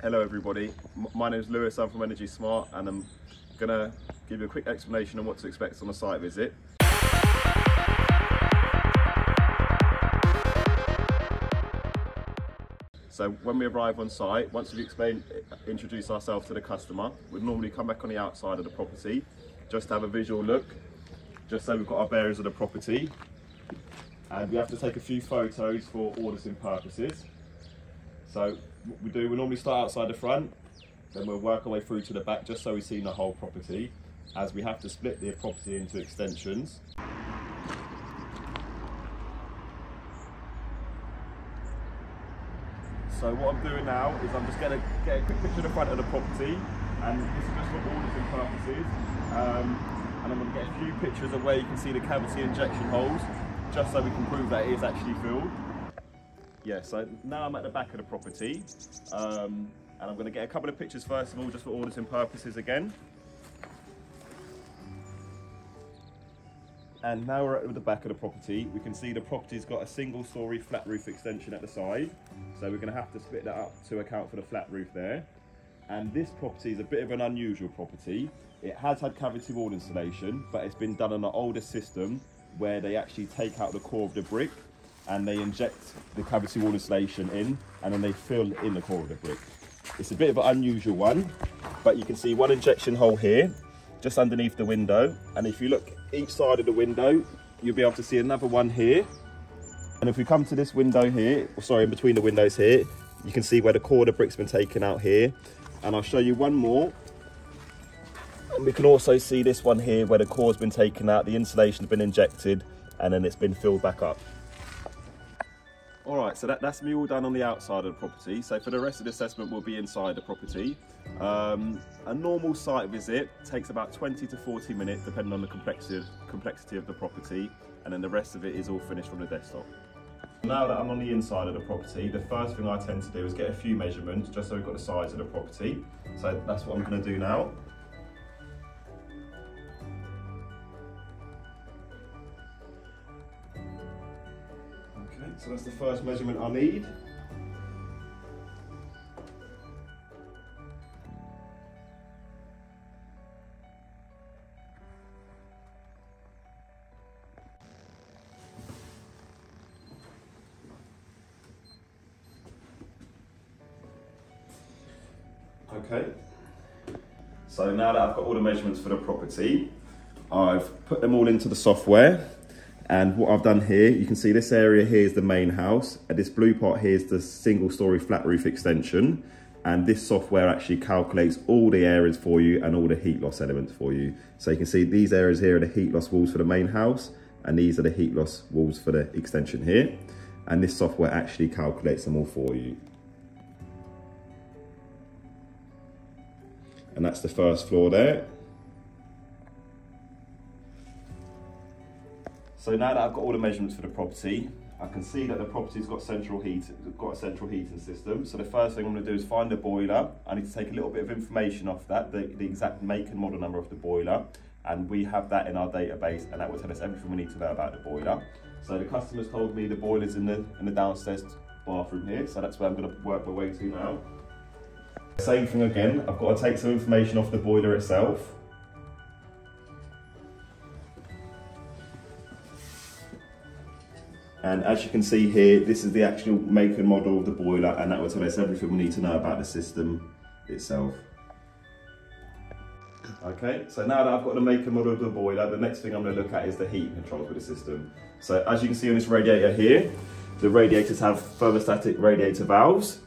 Hello everybody, my name is Lewis, I'm from Energy Smart and I'm going to give you a quick explanation on what to expect on a site visit. So when we arrive on site, once we've explained, introduced ourselves to the customer, we'd normally come back on the outside of the property, just to have a visual look, just so we've got our bearings of the property. And we have to take a few photos for auditing purposes. So what we do, we normally start outside the front, then we'll work our way through to the back just so we see the whole property, as we have to split the property into extensions. So what I'm doing now is I'm just going to get a quick picture of the front of the property, and this is just for auditing purposes. Um, and I'm going to get a few pictures of where you can see the cavity injection holes, just so we can prove that it is actually filled. Yeah, so now I'm at the back of the property, um, and I'm going to get a couple of pictures first of all, just for auditing purposes again. And now we're at the back of the property. We can see the property's got a single story flat roof extension at the side. So we're gonna have to split that up to account for the flat roof there. And this property is a bit of an unusual property. It has had cavity wall insulation, but it's been done on an older system where they actually take out the core of the brick and they inject the cavity wall insulation in and then they fill in the core of the brick. It's a bit of an unusual one, but you can see one injection hole here, just underneath the window. And if you look each side of the window, you'll be able to see another one here. And if we come to this window here, sorry, in between the windows here, you can see where the core of the brick's been taken out here. And I'll show you one more. And we can also see this one here where the core's been taken out, the insulation's been injected, and then it's been filled back up. All right, so that, that's me all done on the outside of the property. So for the rest of the assessment, we'll be inside the property. Um, a normal site visit takes about 20 to 40 minutes, depending on the complexity, complexity of the property, and then the rest of it is all finished from the desktop. Now that I'm on the inside of the property, the first thing I tend to do is get a few measurements, just so we've got the size of the property. So that's what I'm gonna do now. So that's the first measurement I need. Okay. So now that I've got all the measurements for the property, I've put them all into the software. And what I've done here, you can see this area here is the main house. And this blue part here is the single story flat roof extension. And this software actually calculates all the areas for you and all the heat loss elements for you. So you can see these areas here are the heat loss walls for the main house. And these are the heat loss walls for the extension here. And this software actually calculates them all for you. and that's the first floor there. So now that I've got all the measurements for the property, I can see that the property's got central heat, got a central heating system. So the first thing I'm going to do is find the boiler. I need to take a little bit of information off that, the, the exact make and model number of the boiler, and we have that in our database, and that will tell us everything we need to know about the boiler. So the customer's told me the boiler's in the in the downstairs bathroom here, so that's where I'm going to work my way to now. Same thing again, I've got to take some information off the boiler itself. And as you can see here, this is the actual make and model of the boiler and that will tell us everything we need to know about the system itself. Okay, so now that I've got the make and model of the boiler, the next thing I'm going to look at is the heat controls with the system. So as you can see on this radiator here, the radiators have thermostatic radiator valves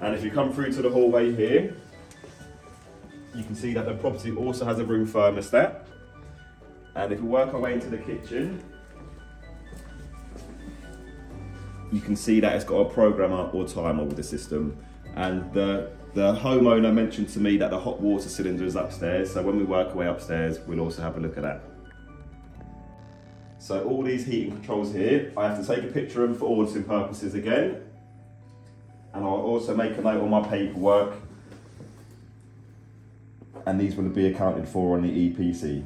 and if you come through to the hallway here, you can see that the property also has a room thermostat. And if we work our way into the kitchen, you can see that it's got a programmer or timer with the system. And the, the homeowner mentioned to me that the hot water cylinder is upstairs. So when we work our way upstairs, we'll also have a look at that. So all these heating controls here, I have to take a picture of them for auditing purposes again and I'll also make a note on my paperwork and these will be accounted for on the EPC.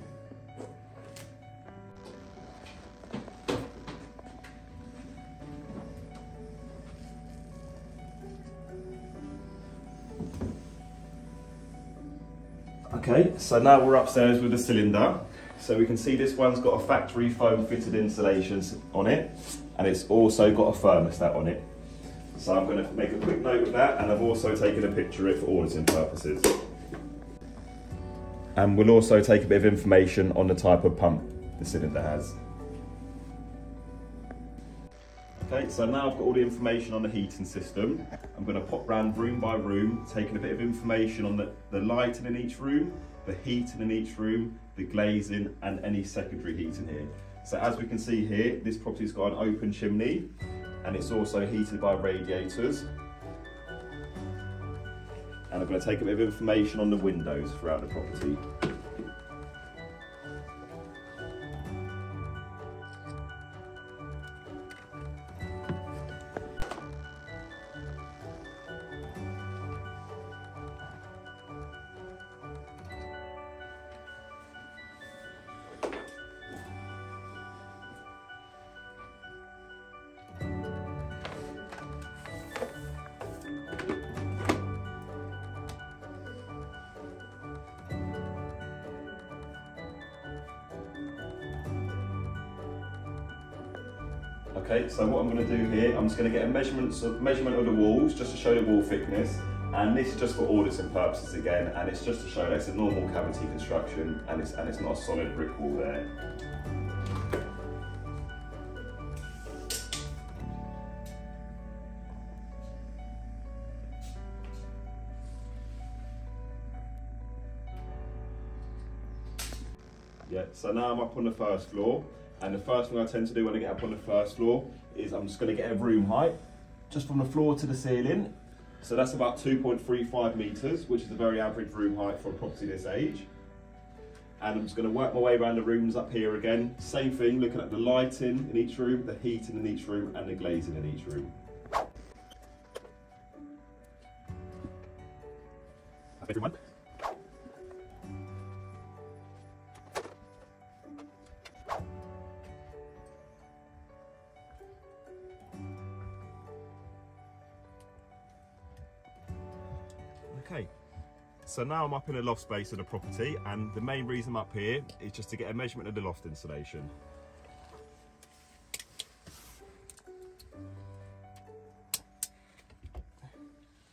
So now we're upstairs with the cylinder. So we can see this one's got a factory foam fitted insulation on it, and it's also got a thermostat on it. So I'm going to make a quick note of that, and I've also taken a picture of it for auditing purposes. And we'll also take a bit of information on the type of pump the cylinder has. Okay, so now I've got all the information on the heating system. I'm going to pop round room by room, taking a bit of information on the, the lighting in each room, the heating in each room, the glazing and any secondary heating here. So as we can see here, this property's got an open chimney and it's also heated by radiators. And I'm going to take a bit of information on the windows throughout the property. Okay, so what I'm going to do here, I'm just going to get a measurement of, measurement of the walls just to show the wall thickness. And this is just for auditing purposes again, and it's just to show that it's a normal cavity construction and it's, and it's not a solid brick wall there. Yeah, so now I'm up on the first floor. And the first thing I tend to do when I get up on the first floor is I'm just going to get a room height, just from the floor to the ceiling. So that's about 2.35 metres, which is a very average room height for a property this age. And I'm just going to work my way around the rooms up here again. Same thing, looking at the lighting in each room, the heating in each room, and the glazing in each room. Everyone. Okay, so now I'm up in a loft space of the property and the main reason I'm up here is just to get a measurement of the loft insulation.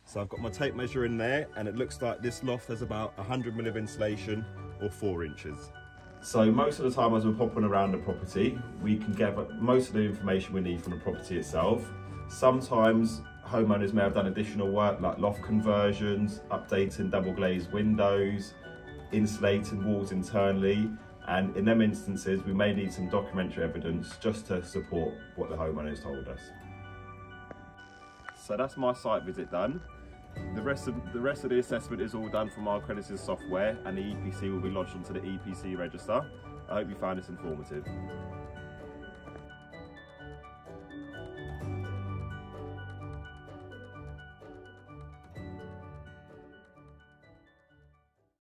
So I've got my tape measure in there and it looks like this loft has about 100 mil of insulation or four inches. So most of the time as we're popping around the property, we can get most of the information we need from the property itself. Sometimes homeowners may have done additional work like loft conversions, updating double glazed windows, insulating walls internally, and in them instances we may need some documentary evidence just to support what the homeowners told us. So that's my site visit done. The rest of the rest of the assessment is all done from our accredited software and the EPC will be lodged onto the EPC register. I hope you found this informative.